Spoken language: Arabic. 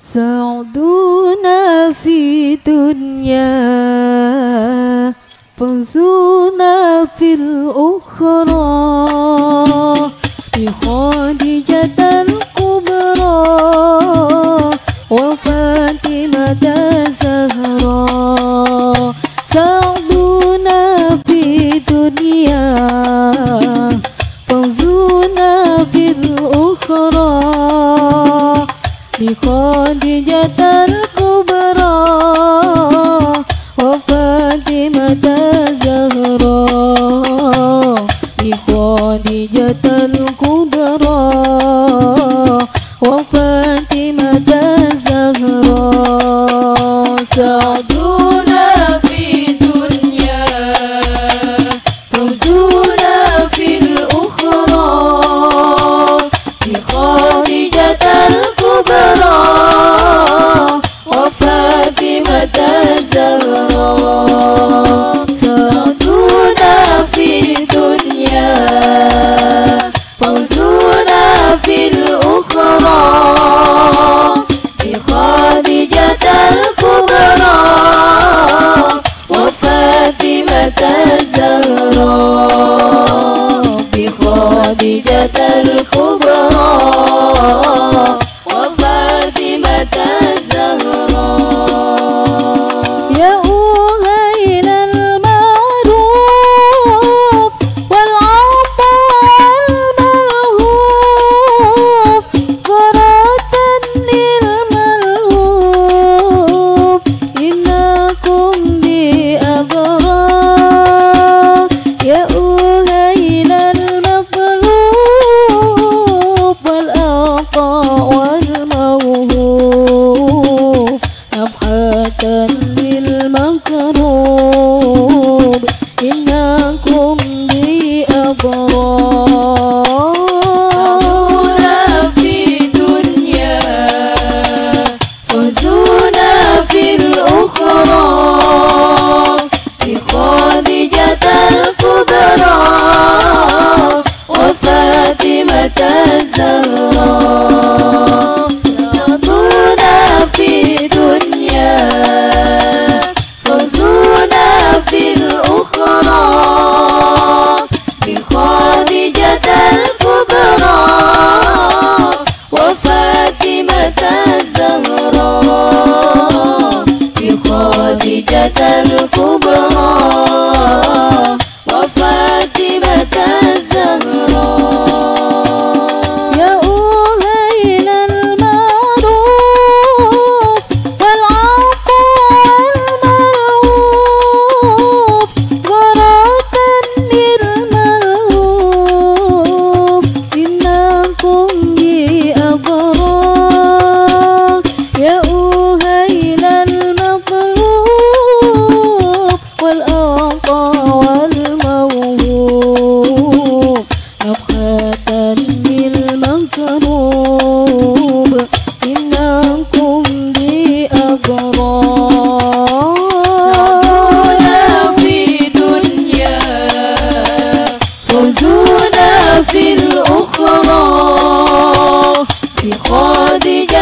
سعدنا في الدنيا فوزنا في الأخرى. بخادجة الكبرى وفاء القدرة. وفى كان المكروه النتيجة الكبرى. rodillas.